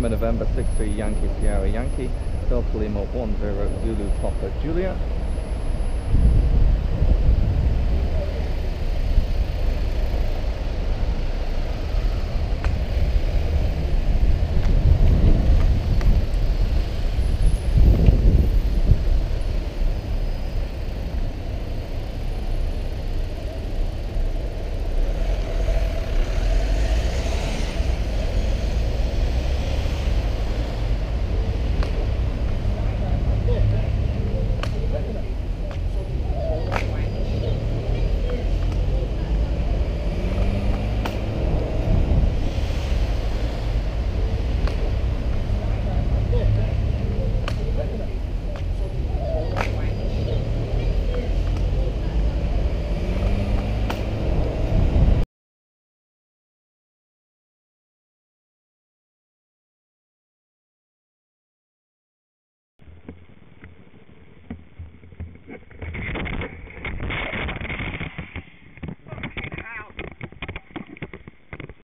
Lima November 63 Yankee Sierra Yankee Delta Lima 10 Zulu Papa Julia.